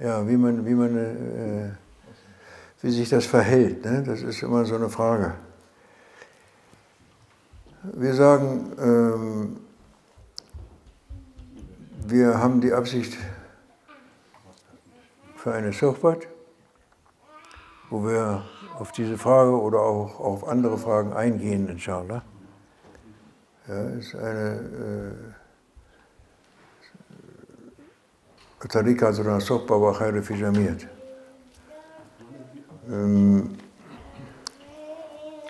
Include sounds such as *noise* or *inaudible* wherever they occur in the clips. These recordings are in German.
ja, wie man, wie man, äh, wie sich das verhält, ne? das ist immer so eine Frage. Wir sagen, ähm, wir haben die Absicht für eine Suchbat, wo wir auf diese Frage oder auch auf andere Fragen eingehen, inshallah. Ja, ist eine einer Suchba wa khairu fi jamiyat.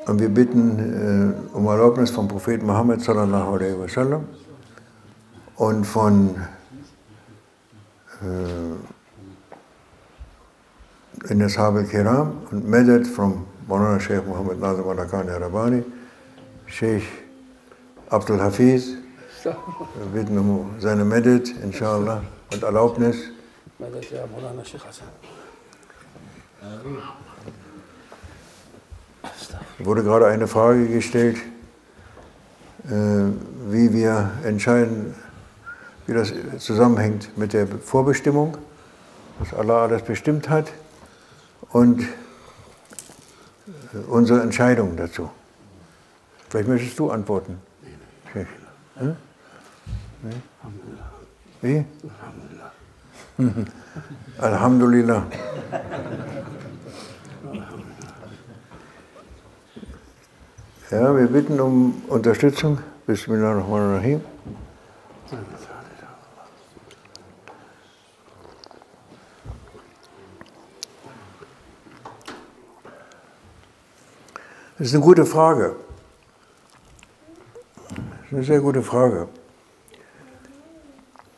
Und wir bitten äh, um Erlaubnis vom Propheten Muhammad sallallahu alaihi wasallam und von äh, in Ashab al-Kiram und Medad from Maulana Sheikh Muhammad Nazim al-Akani Arabani, Sheikh Abdul Hafiz, wir wird um seine Medit, inshallah, und Erlaubnis. Medit, ja, Mulana Sheikh Hassan. Wurde gerade eine Frage gestellt, äh, wie wir entscheiden, wie das zusammenhängt mit der Vorbestimmung, dass Allah alles bestimmt hat und äh, unsere Entscheidung dazu. Vielleicht möchtest du antworten. Hm? Nee? Wie? *laughs* Alhamdulillah. Ja, wir bitten um Unterstützung. Bismillahirrahmanirrahim. Das ist eine gute Frage. Das ist eine sehr gute Frage.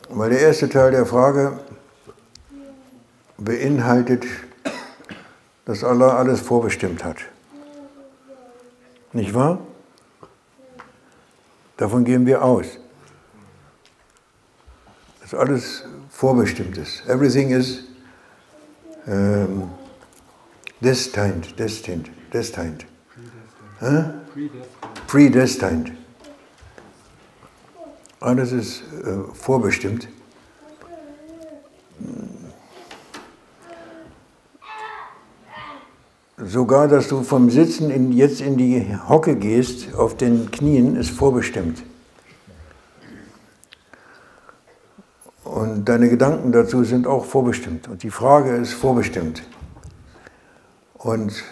Weil der erste Teil der Frage beinhaltet, dass Allah alles vorbestimmt hat. Nicht wahr? Davon gehen wir aus. Dass alles vorbestimmt ist. Everything is um, destined, destined, destined. Huh? Predestined. Alles ist äh, vorbestimmt. Sogar, dass du vom Sitzen in, jetzt in die Hocke gehst, auf den Knien, ist vorbestimmt. Und deine Gedanken dazu sind auch vorbestimmt. Und die Frage ist vorbestimmt. Und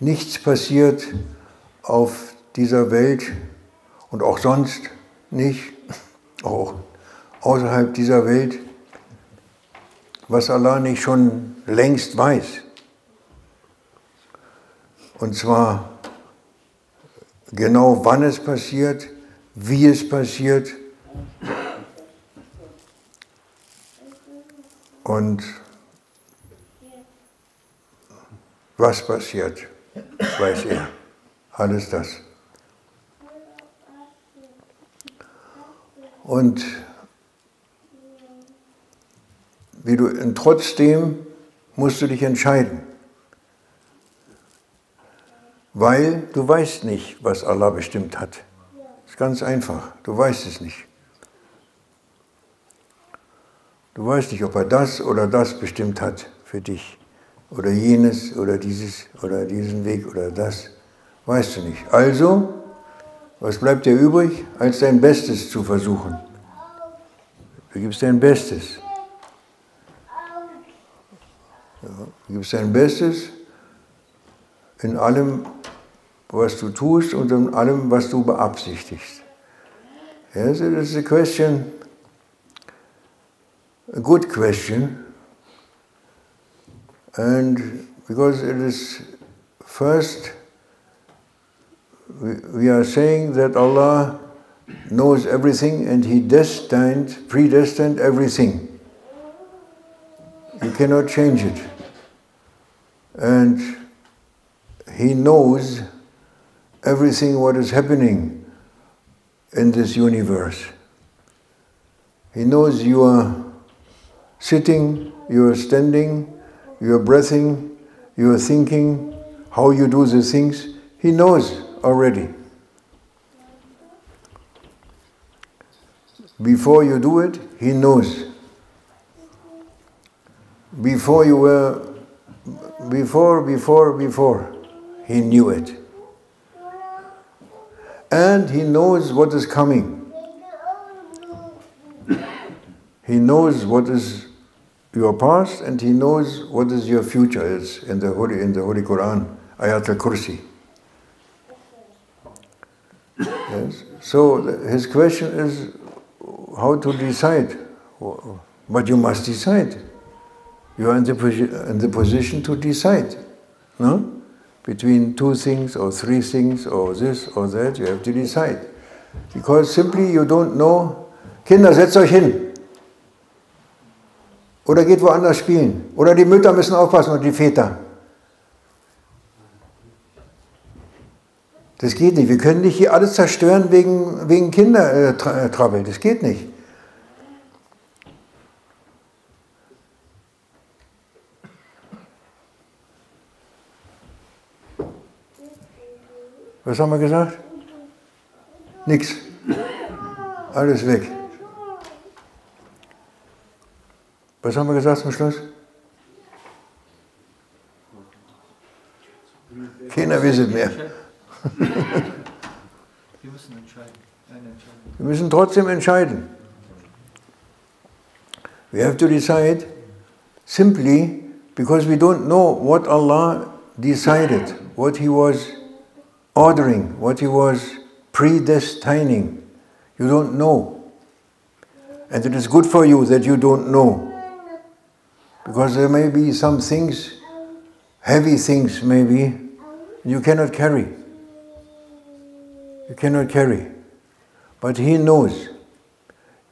nichts passiert auf dieser Welt und auch sonst nicht, auch außerhalb dieser Welt, was Allah nicht schon längst weiß. Und zwar genau wann es passiert, wie es passiert und was passiert, weiß er. Alles das. Und wie du, und trotzdem musst du dich entscheiden. Weil du weißt nicht, was Allah bestimmt hat. Das ist ganz einfach. Du weißt es nicht. Du weißt nicht, ob er das oder das bestimmt hat für dich. Oder jenes oder dieses oder diesen Weg oder das. Weißt du nicht. Also, was bleibt dir übrig, als dein Bestes zu versuchen? Du gibst dein Bestes. Du gibst dein Bestes in allem, was du tust und in allem, was du beabsichtigst. Yes, it is a question, a good question, and because it is first, we, are saying that Allah knows everything and He destined, predestined everything. You cannot change it. And He knows everything what is happening in this universe. He knows you are sitting, you are standing, you are breathing, you are thinking, how you do the things. He knows already. Before you do it, He knows. before you were, before, before, before, he knew it. And he knows what is coming. He knows what is your past and he knows what is your future is in the Holy, in the Holy Quran, Ayat al-Kursi. Yes. So his question is how to decide. But you must decide. You are in the, in the position to decide. No? Between two things or three things or this or that, you have to decide. Because simply you don't know. Kinder, setzt euch hin. Oder geht woanders spielen. Oder die Mütter müssen aufpassen und die Väter. Das geht nicht. Wir können nicht hier alles zerstören wegen, wegen Kindertrabbel. Das geht nicht. Was haben wir gesagt? Nix. Alles weg. Was haben wir gesagt zum Schluss? Keiner es mehr. Wir müssen entscheiden. Wir müssen trotzdem entscheiden. We have to decide simply because we don't know what Allah decided, what He was ordering, what He was predestining. You don't know. And it is good for you that you don't know. Because there may be some things, heavy things maybe, you cannot carry. You cannot carry. But He knows.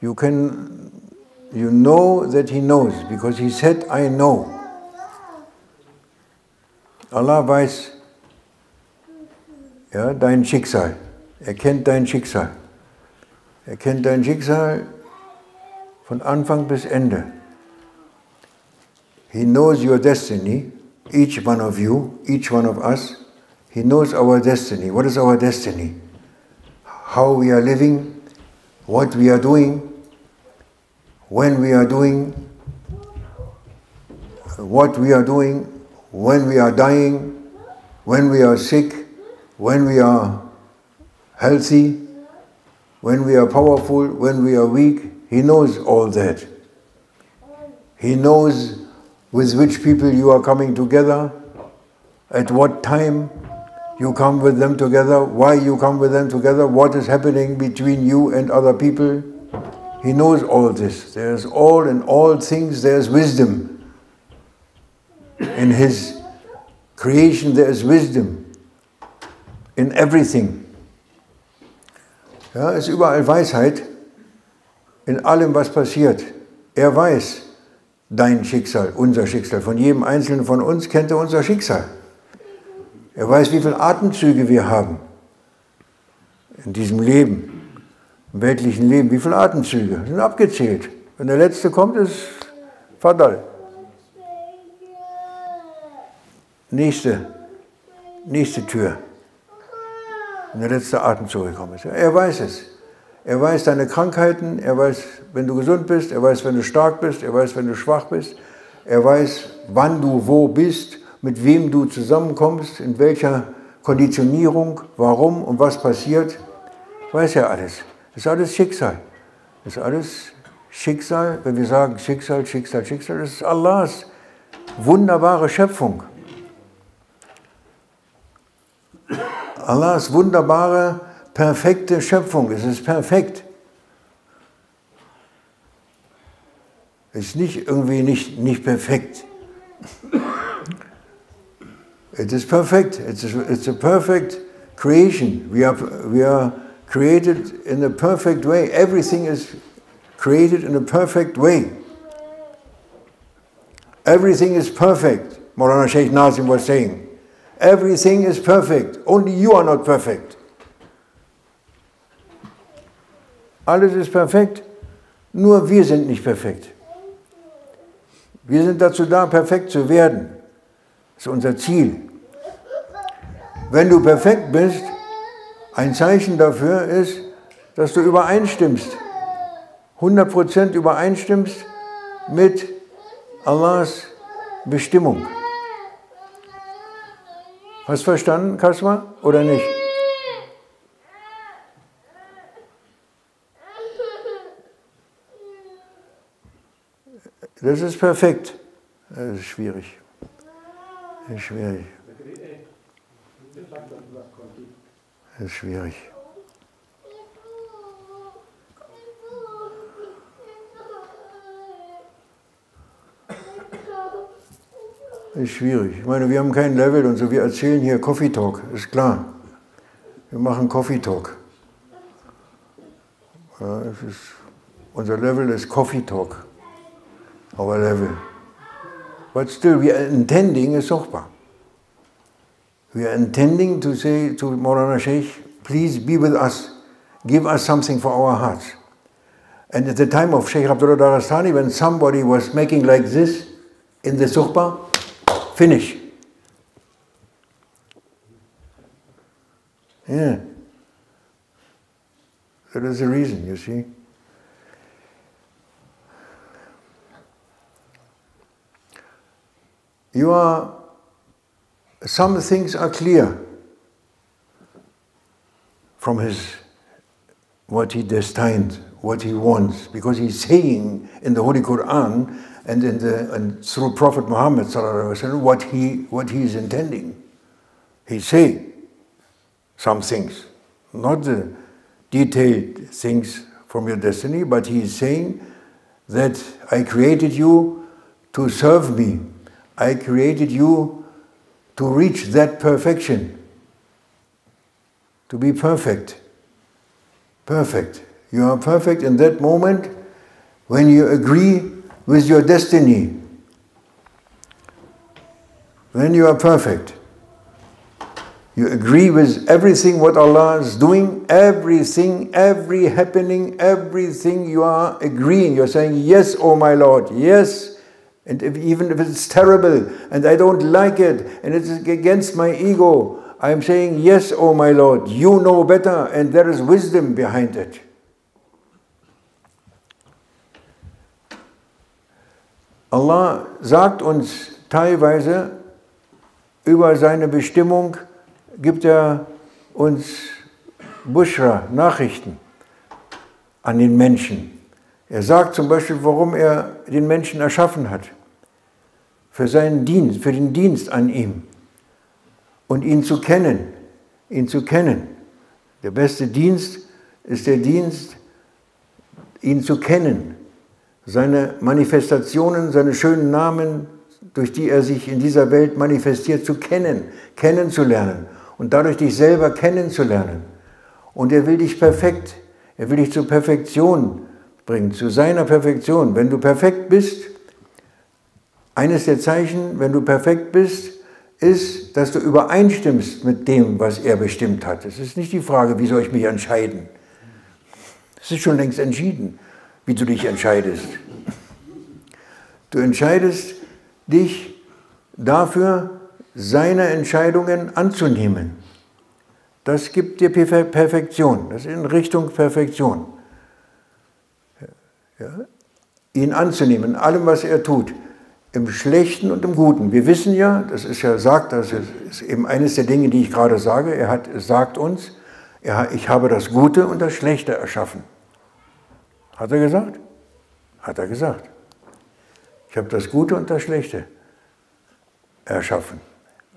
You can, you know that He knows because He said, I know. Allah weiß ja, dein Schicksal. Er kennt dein Schicksal. Er kennt dein Schicksal von Anfang bis Ende. He knows your destiny, each one of you, each one of us. He knows our destiny. What is our destiny? How we are living, what we are doing, when we are doing, what we are doing, when we are dying, when we are sick, when we are healthy, when we are powerful, when we are weak. He knows all that. He knows with which people you are coming together, at what time you come with them together, why you come with them together, what is happening between you and other people. He knows all this. There's all in all things, there's wisdom. In His creation, there is wisdom. In everything. Ja, ist überall Weisheit. In allem, was passiert. Er weiß dein Schicksal, unser Schicksal. Von jedem Einzelnen von uns kennt er unser Schicksal. Er weiß, wie viele Atemzüge wir haben in diesem Leben, im weltlichen Leben. Wie viele Atemzüge sind abgezählt. Wenn der letzte kommt, ist fatal. Nächste, nächste Tür. Wenn der letzte Atemzug gekommen ist. Er weiß es. Er weiß deine Krankheiten, er weiß, wenn du gesund bist, er weiß, wenn du stark bist, er weiß, wenn du schwach bist, er weiß, wann du wo bist, mit wem du zusammenkommst, in welcher Konditionierung, warum und was passiert. Weiß er alles. Das ist alles Schicksal. Das ist alles Schicksal, wenn wir sagen Schicksal, Schicksal, Schicksal, das ist Allahs wunderbare Schöpfung. Allahs wunderbare, perfekte Schöpfung. Es ist perfekt. Es ist nicht irgendwie nicht, nicht perfekt. It is perfect. It's a, it's a perfect creation. We are, we are created in a perfect way. Everything is created in a perfect way. Everything is perfect, Morana Sheikh Nazim was saying. Everything is perfect. Only you are not perfect. Alles ist perfekt, nur wir sind nicht perfekt. Wir sind dazu da, perfekt zu werden. Das ist unser Ziel. Wenn du perfekt bist, ein Zeichen dafür ist, dass du übereinstimmst, 100% übereinstimmst mit Allahs Bestimmung. Hast du verstanden, Kasma, oder nicht? Das ist perfekt. Das ist schwierig. Das ist schwierig. Das ist schwierig. Das ist schwierig. Ich meine, wir haben kein Level und so. Wir erzählen hier Coffee Talk, ist klar. Wir machen Coffee Talk. Ja, ist, unser Level ist Coffee Talk. Our level. But still, we are intending a sohbah. We are intending to say to Maulana Sheikh, please be with us, give us something for our hearts. And at the time of Sheikh Abdullah Darastani, when somebody was making like this in the suhbah, finish. Yeah. That is the reason, you see. You are, some things are clear from his, what he destined, what he wants, because he's saying in the Holy Quran and, in the, and through Prophet Muhammad what he, what he is intending. He's saying some things, not the detailed things from your destiny, but he is saying that I created you to serve me. I created you to reach that perfection, to be perfect. Perfect. You are perfect in that moment when you agree with your destiny. When you are perfect. You agree with everything what Allah is doing, everything, every happening, everything you are agreeing. You're saying, Yes, oh my Lord, yes. And if, even if it's terrible and I don't like it and it's against my ego, I'm saying, Yes, oh my Lord, you know better and there is wisdom behind it. Allah sagt uns teilweise über seine Bestimmung, gibt er uns Bushra, Nachrichten an den Menschen. Er sagt zum Beispiel, warum er den Menschen erschaffen hat. Für seinen Dienst, für den Dienst an ihm. Und ihn zu kennen, ihn zu kennen. Der beste Dienst ist der Dienst, ihn zu kennen. Seine Manifestationen, seine schönen Namen, durch die er sich in dieser Welt manifestiert, zu kennen, kennenzulernen und dadurch dich selber kennenzulernen. Und er will dich perfekt, er will dich zur Perfektion bringen, zu seiner Perfektion. Wenn du perfekt bist, eines der Zeichen, wenn du perfekt bist, ist, dass du übereinstimmst mit dem, was er bestimmt hat. Es ist nicht die Frage, wie soll ich mich entscheiden. Es ist schon längst entschieden, wie du dich entscheidest. Du entscheidest dich dafür, seine Entscheidungen anzunehmen. Das gibt dir Perfektion, das ist in Richtung Perfektion. Ja? Ihn anzunehmen, in allem, was er tut, im Schlechten und im Guten. Wir wissen ja, das ist ja sagt, das ist eben eines der Dinge, die ich gerade sage. Er hat, sagt uns, er, ich habe das Gute und das Schlechte erschaffen. Hat er gesagt? Hat er gesagt. Ich habe das Gute und das Schlechte erschaffen.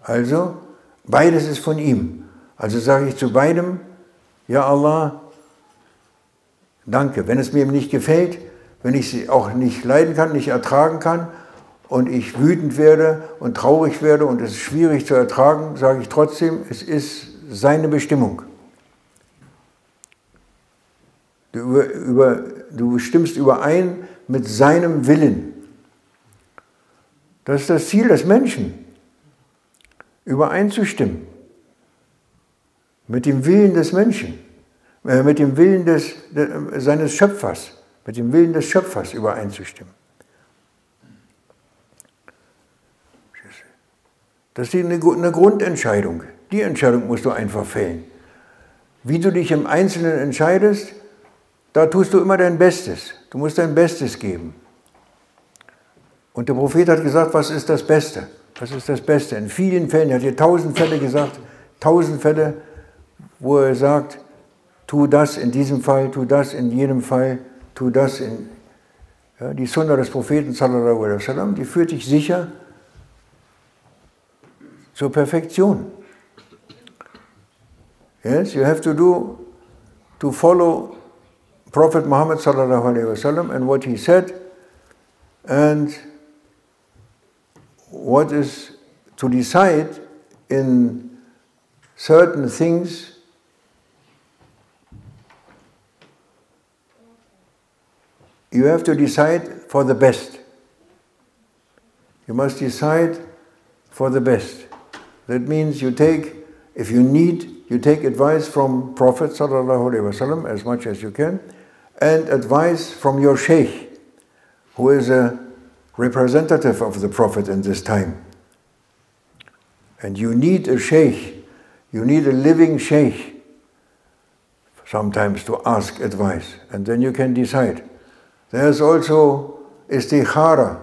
Also, beides ist von ihm. Also sage ich zu beidem, ja Allah, danke. Wenn es mir nicht gefällt, wenn ich sie auch nicht leiden kann, nicht ertragen kann und ich wütend werde und traurig werde und es ist schwierig zu ertragen, sage ich trotzdem, es ist seine Bestimmung. Du, über, über, du stimmst überein mit seinem Willen. Das ist das Ziel des Menschen, übereinzustimmen mit dem Willen des Menschen, äh, mit dem Willen des, seines Schöpfers, mit dem Willen des Schöpfers übereinzustimmen. Das ist eine, eine Grundentscheidung. Die Entscheidung musst du einfach fällen. Wie du dich im Einzelnen entscheidest, da tust du immer dein Bestes. Du musst dein Bestes geben. Und der Prophet hat gesagt, was ist das Beste? Was ist das Beste? In vielen Fällen, er hat hier tausend Fälle gesagt, tausend Fälle, wo er sagt, tu das in diesem Fall, tu das in jedem Fall, tu das in. Ja, die Sunna des Propheten, die führt dich sicher zur Perfektion. Yes, you have to do to follow Prophet Muhammad sallallahu alaihi wasallam and what he said, and what is to decide in certain things. You have to decide for the best. You must decide for the best. That means you take, if you need, you take advice from Prophet wasallam as much as you can, and advice from your sheikh, who is a representative of the Prophet in this time. And you need a sheikh, you need a living sheikh sometimes to ask advice, and then you can decide. There's also istikhara,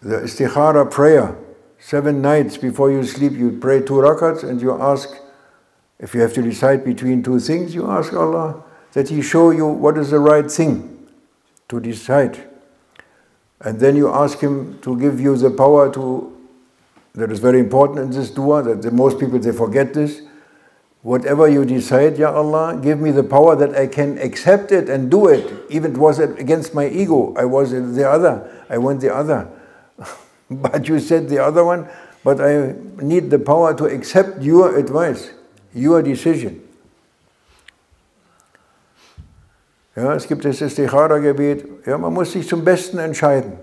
the istikhara prayer. Seven nights before you sleep, you pray two rakats and you ask, if you have to decide between two things, you ask Allah that He show you what is the right thing to decide. And then you ask Him to give you the power to, that is very important in this dua, that the, most people, they forget this. Whatever you decide, Ya Allah, give me the power that I can accept it and do it. Even it was against my ego. I was the other. I want the other. *laughs* but you said the other one, but I need the power to accept your advice, your decision. Ja, es gibt das Istikhara-Gebet. Ja, man muss sich zum Besten entscheiden.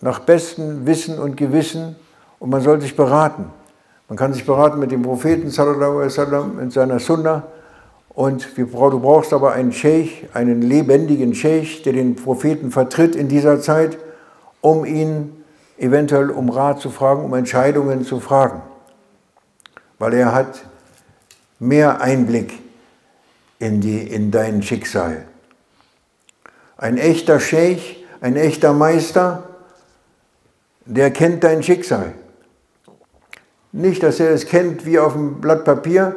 Nach bestem Wissen und Gewissen. Und man soll sich beraten. Man kann sich beraten mit dem Propheten, sallallahu alaihi wasallam, in seiner Sunna. Und du brauchst aber einen Sheikh, einen lebendigen Sheikh, der den Propheten vertritt in dieser Zeit, um ihn eventuell um Rat zu fragen, um Entscheidungen zu fragen. Weil er hat mehr Einblick in, die, in dein Schicksal. Ein echter Sheikh, ein echter Meister, der kennt dein Schicksal. Nicht, dass er es kennt wie auf dem Blatt Papier.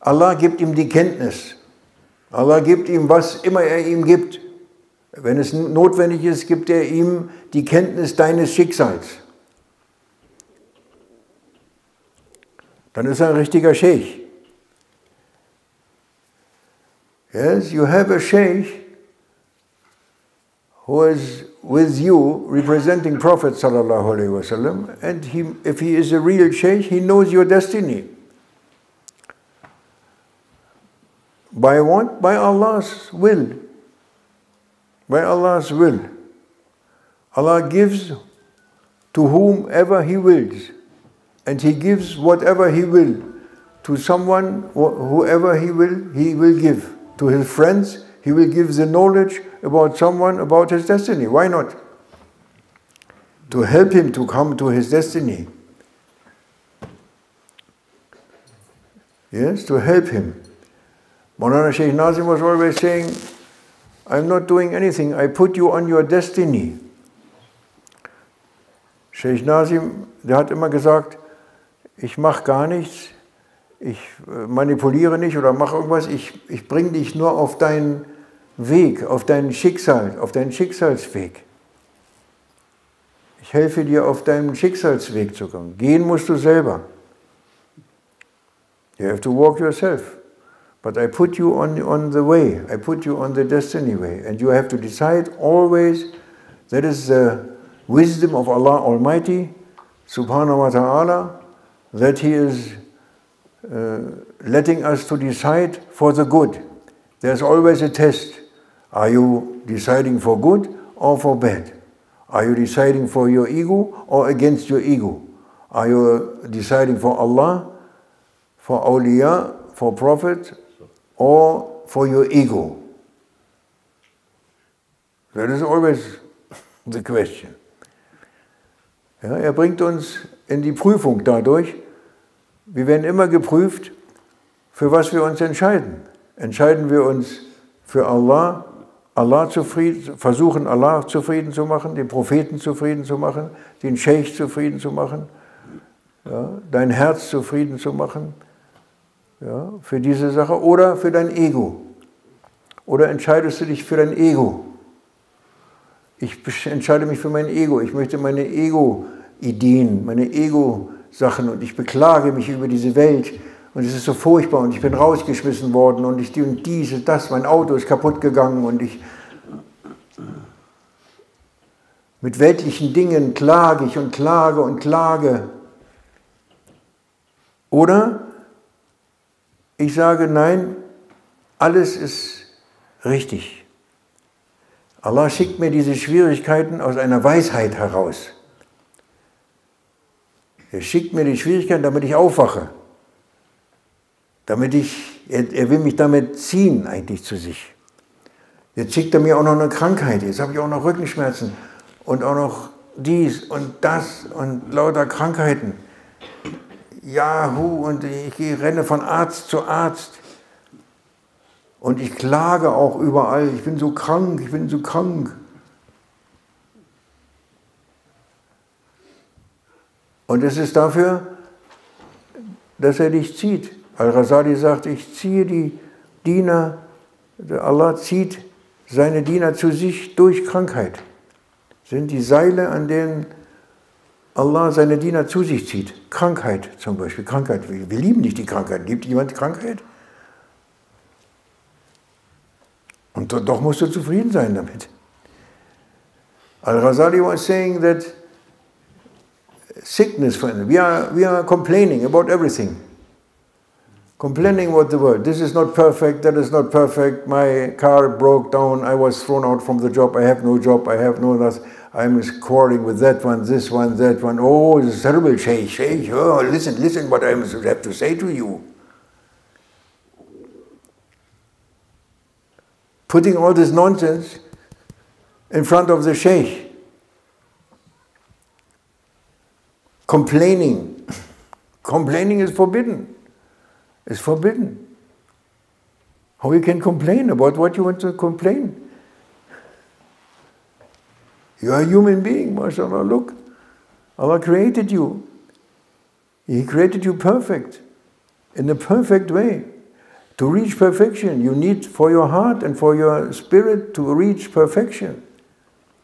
Allah gibt ihm die Kenntnis. Allah gibt ihm, was immer er ihm gibt. Wenn es notwendig ist, gibt er ihm die Kenntnis deines Schicksals. Dann ist er ein richtiger Sheikh. Yes, you have a sheikh who is with you representing Prophet wasallam, and he, if he is a real sheikh, he knows your destiny. By what? By Allah's will. By Allah's will. Allah gives to whomever He wills, and He gives whatever He will to someone, whoever He will, He will give. To His friends, He will give the knowledge about someone, about his destiny. Why not? To help him to come to his destiny. Yes, to help him. Maulana Sheikh Nazim was always saying, I'm not doing anything, I put you on your destiny. Sheikh Nazim, der hat immer gesagt, ich mache gar nichts, ich äh, manipuliere nicht oder mache irgendwas, ich, ich bringe dich nur auf deinen Weg, auf deinen Schicksal, auf deinen Schicksalsweg. Ich helfe dir, auf deinen Schicksalsweg zu kommen. Gehen musst du selber. You have to walk yourself. But I put you on, on the way. I put you on the destiny way. And you have to decide always, that is the wisdom of Allah Almighty, subhanahu wa ta'ala, that He is uh, letting us to decide for the good. There's always a test. Are you deciding for good or for bad? Are you deciding for your ego or against your ego? Are you deciding for Allah, for awliya, for prophet, or for your ego? That is always the question. Ja, er bringt uns in die Prüfung dadurch. Wir werden immer geprüft, für was wir uns entscheiden. Entscheiden wir uns für Allah Allah zufrieden, versuchen Allah zufrieden zu machen, den Propheten zufrieden zu machen, den Scheich zufrieden zu machen, ja, dein Herz zufrieden zu machen, ja, für diese Sache oder für dein Ego. Oder entscheidest du dich für dein Ego? Ich entscheide mich für mein Ego. Ich möchte meine Ego-Ideen, meine Ego-Sachen und ich beklage mich über diese Welt und es ist so furchtbar und ich bin rausgeschmissen worden und ich und diese, das, mein Auto ist kaputt gegangen und ich mit weltlichen Dingen klage ich und klage und klage. Oder ich sage, nein, alles ist richtig. Allah schickt mir diese Schwierigkeiten aus einer Weisheit heraus. Er schickt mir die Schwierigkeiten, damit ich aufwache. Damit ich, er, er will mich damit ziehen eigentlich zu sich. Jetzt schickt er mir auch noch eine Krankheit. Jetzt habe ich auch noch Rückenschmerzen und auch noch dies und das und lauter Krankheiten. Jahu, und ich renne von Arzt zu Arzt. Und ich klage auch überall, ich bin so krank, ich bin so krank. Und es ist dafür, dass er dich zieht. Al-Rasadi sagt, ich ziehe die Diener, Allah zieht seine Diener zu sich durch Krankheit. Sind die Seile, an denen Allah seine Diener zu sich zieht. Krankheit zum Beispiel. Krankheit. Wir lieben nicht die Krankheit. Liebt jemand Krankheit? Und doch musst du zufrieden sein damit. Al-Razali was saying that sickness, we are, we are complaining about everything. Complaining about the world. This is not perfect, that is not perfect, my car broke down, I was thrown out from the job, I have no job, I have no nothing. I'm quarreling with that one, this one, that one. Oh, it's terrible, Sheikh, Sheikh. Oh, listen, listen what I have to say to you. putting all this nonsense in front of the sheikh. Complaining. *laughs* Complaining is forbidden. It's forbidden. How you can complain about what you want to complain? You are a human being, mashallah. Look, Allah created you. He created you perfect, in a perfect way. To reach perfection, you need for your heart and for your spirit to reach perfection.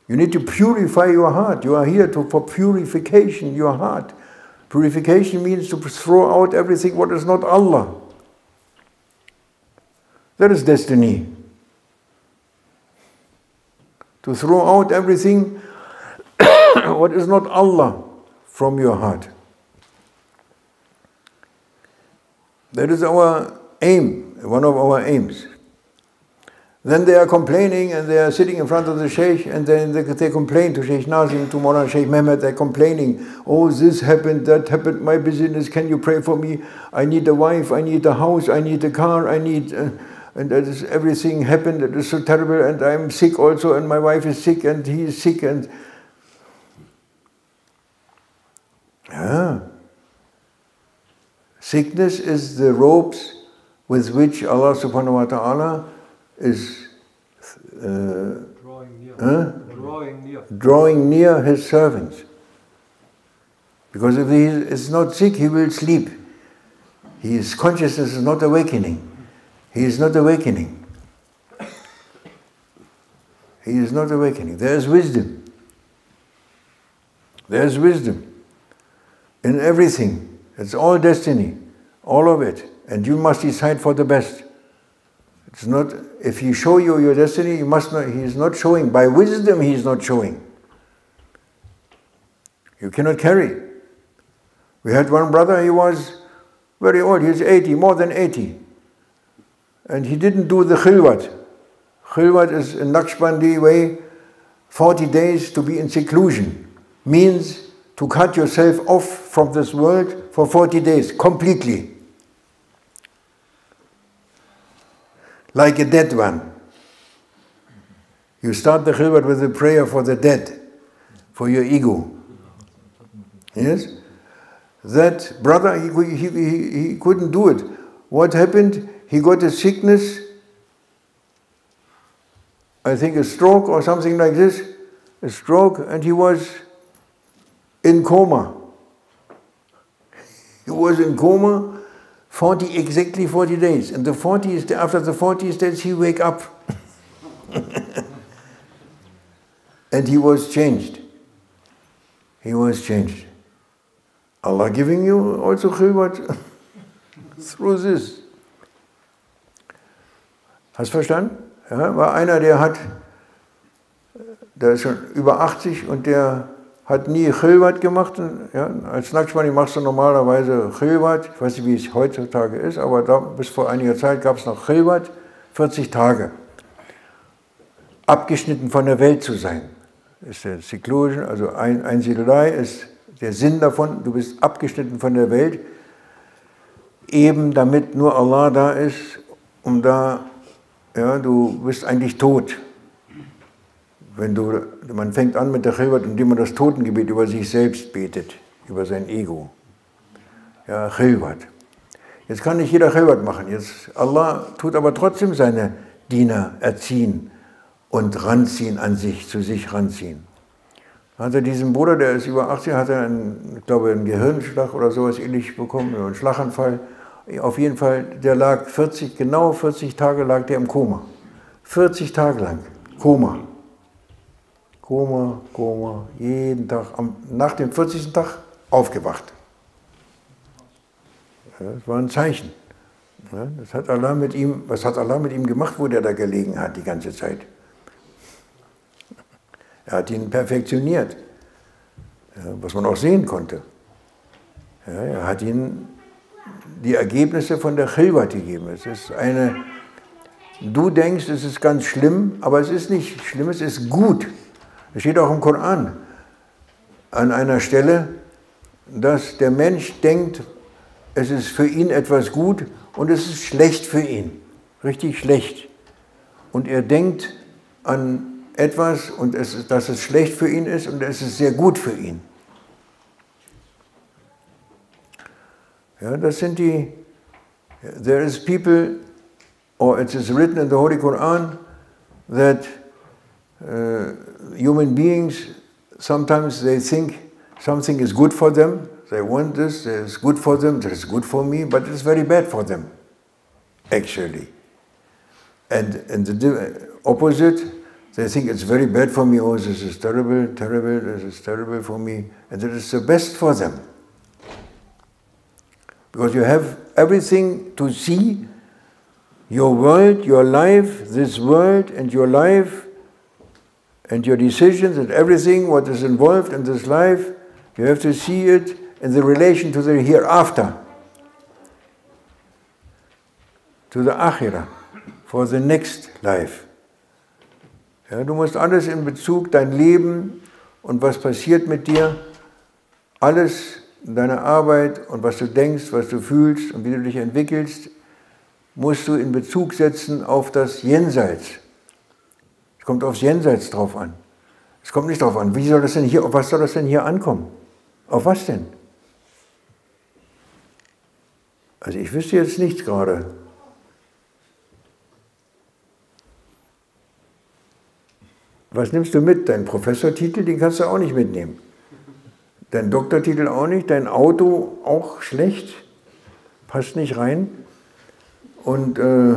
You need to purify your heart. You are here to, for purification, your heart. Purification means to throw out everything what is not Allah. That is destiny. To throw out everything *coughs* what is not Allah from your heart. That is our aim, one of our aims. Then they are complaining and they are sitting in front of the Sheikh and then they, they complain to Sheikh Nazim, to Maulana Sheikh Mehmet, they're complaining, oh this happened, that happened, my business, can you pray for me? I need a wife, I need a house, I need a car, I need, uh, and that is everything happened, it is so terrible and I'm sick also and my wife is sick and he is sick and... Yeah. Sickness is the ropes with which Allah subhanahu wa ta'ala is uh, Drawing near. huh? Drawing near. drawing near his servants. Because if he is not sick, he will sleep. His consciousness is not awakening. He is not awakening. He is not awakening. There is wisdom. There is wisdom in everything. It's all destiny, all of it. And you must decide for the best. It's not, if he show you your destiny, you must not, he is not showing. By wisdom, he is not showing. You cannot carry. We had one brother, he was very old, he was 80, more than 80. And he didn't do the khilwat. Khilwat is in Naqshbandi way, 40 days to be in seclusion. Means to cut yourself off from this world for 40 days, completely. Like a dead one. You start the khilwat with a prayer for the dead, for your ego. Yes? That brother, he, he, he, he couldn't do it. What happened? He got a sickness I think, a stroke or something like this, a stroke, and he was in coma. He was in coma 40, exactly 40 days. And the 40th, day after the 40th days, he wake up. *laughs* and he was changed. He was changed. Allah giving you also khilwat *laughs* through this. Hast verstanden? Ja, war einer, der hat, der ist schon über 80 und der hat nie Chilwat gemacht. Ja, als Nackschmani machst du normalerweise Chilwat. Ich weiß nicht, wie es heutzutage ist, aber da, bis vor einiger Zeit gab es noch Chilwat, 40 Tage. Abgeschnitten von der Welt zu sein. Ist der Seclusion, also ein, Einsiedelei, ist der Sinn davon, du bist abgeschnitten von der Welt, eben damit nur Allah da ist, um da ja, du bist eigentlich tot. Wenn du, man fängt an mit der Chilwat, indem man das Totengebet über sich selbst betet, über sein Ego. Ja, Chilwat. Jetzt kann nicht jeder Chilwat machen. Jetzt, Allah tut aber trotzdem seine Diener erziehen und ranziehen an sich, zu sich ranziehen. Hat er diesen Bruder, der ist über 80, hat er, einen, ich glaube, einen Gehirnschlag oder sowas ähnlich bekommen, einen Schlaganfall. Auf jeden Fall, der lag 40, genau 40 Tage lag der im Koma. 40 Tage lang. Koma. Koma, Koma, jeden Tag. nach dem 40. Tag aufgewacht. das war ein Zeichen. das hat Allah mit ihm, was hat Allah mit ihm gemacht, wo der da gelegen hat die ganze Zeit? Er hat ihn perfektioniert, was man auch sehen konnte. er hat ihn die Ergebnisse von der Chilwat gegeben. Es ist eine, du denkst, es ist ganz schlimm, aber es ist nicht schlimm, es ist gut. Es steht auch im Koran an einer Stelle, dass der Mensch denkt, es ist für ihn etwas gut und es ist schlecht für ihn, richtig schlecht. Und er denkt an etwas und es, dass es schlecht für ihn ist und es ist sehr gut für ihn. Ja, das sind die, there is people, or it is written in the Holy Quran, that uh, human beings, sometimes they think something is good for them, they want this, it's good for them, it's good for me, but it's very bad for them, actually. And, and the opposite, they think it's very bad for me, oh, this is terrible, terrible, this is terrible for me, and it is the best for them. Because you have everything to see your world, your life, this world, and your life, and your decisions, and everything what is involved in this life. You have to see it in the relation to the hereafter, to the Akhirah, for the next life. Ja, du musst alles in Bezug, dein Leben und was passiert mit dir, alles deine Arbeit und was du denkst, was du fühlst und wie du dich entwickelst, musst du in Bezug setzen auf das Jenseits. Kommt aufs Jenseits drauf an. Es kommt nicht drauf an, wie soll das denn hier, auf was soll das denn hier ankommen? Auf was denn? Also ich wüsste jetzt nichts gerade. Was nimmst du mit? Deinen Professortitel, den kannst du auch nicht mitnehmen. Dein Doktortitel auch nicht, dein Auto auch schlecht, passt nicht rein. Und äh,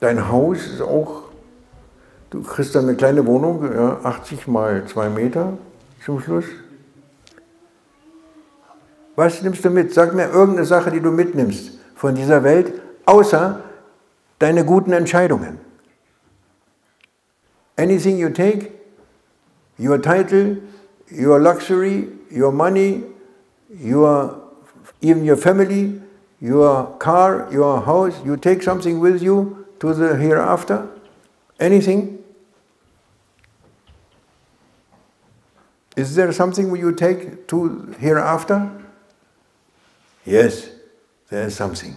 dein Haus ist auch, du kriegst dann eine kleine Wohnung, ja, 80 mal 2 Meter zum Schluss. Was nimmst du mit? Sag mir irgendeine Sache, die du mitnimmst von dieser Welt, außer deine guten Entscheidungen. Anything you take, your title, your luxury, your money, your even your family, your car, your house, you take something with you to the hereafter? Anything? Is there something you take to hereafter? Yes, there is something.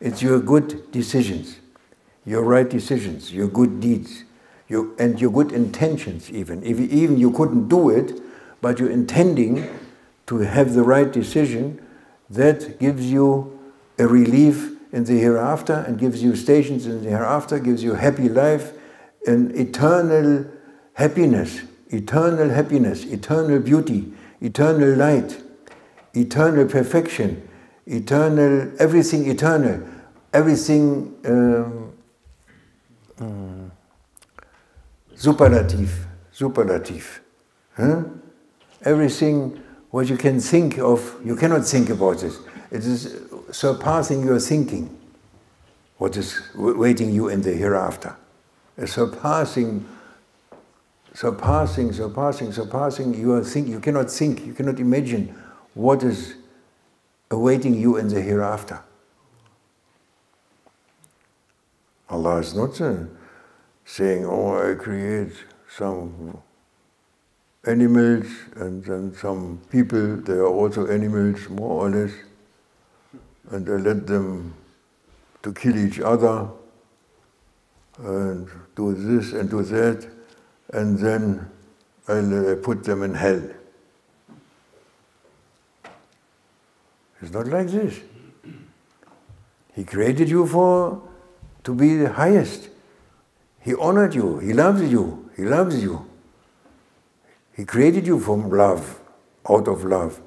It's your good decisions, your right decisions, your good deeds you, and your good intentions even. If even you couldn't do it, but you're intending to have the right decision, that gives you a relief in the hereafter and gives you stations in the hereafter, gives you happy life, an eternal happiness, eternal happiness, eternal beauty, eternal light, eternal perfection, eternal, everything eternal, everything um, um, superlative, superlative. Huh? Everything what you can think of, you cannot think about this. It is surpassing your thinking, what is waiting you in the hereafter. A surpassing, surpassing, surpassing, surpassing your think. You cannot think, you cannot imagine what is awaiting you in the hereafter. Allah is not uh, saying, oh, I create some animals and then some people, they are also animals, more or less, and I let them to kill each other and do this and do that, and then I'll put them in hell. It's not like this. He created you for to be the highest. He honored you, he loves you, he loves you. He created you from love, out of love.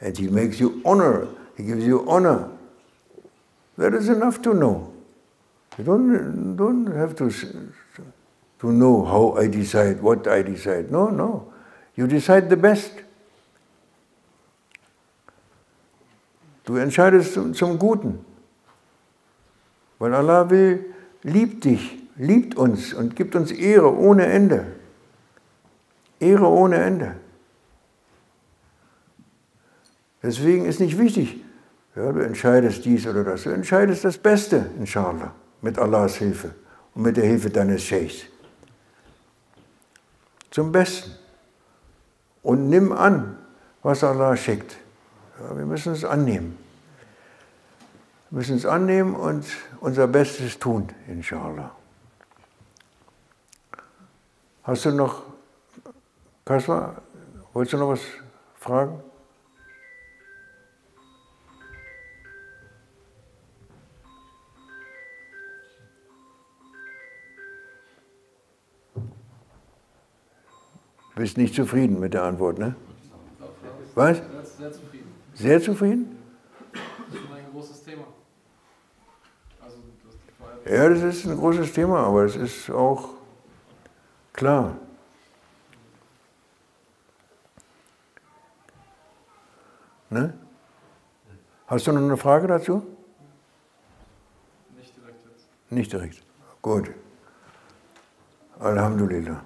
And He makes you honor. He gives you honor. That is enough to know. You don't, don't have to, to know how I decide, what I decide. No, no. You decide the best. Du entscheidest zum, zum Guten. Weil Allah will, liebt dich, liebt uns und gibt uns Ehre ohne Ende. Ehre ohne Ende. Deswegen ist nicht wichtig, ja, du entscheidest dies oder das. Du entscheidest das Beste, inshallah, mit Allahs Hilfe und mit der Hilfe deines Sheikhs. Zum Besten. Und nimm an, was Allah schickt. Ja, wir müssen es annehmen. Wir müssen es annehmen und unser Bestes tun, inshallah. Hast du noch Kaspar, wolltest du noch was fragen? Bist nicht zufrieden mit der Antwort, ne? Was? Sehr zufrieden. Sehr zufrieden? Das ist schon ein großes Thema. Also, ja, das ist ein großes Thema, aber es ist auch klar. Ne? Hast du noch eine Frage dazu? Nicht direkt jetzt. Nicht direkt. Gut. Alhamdulillah.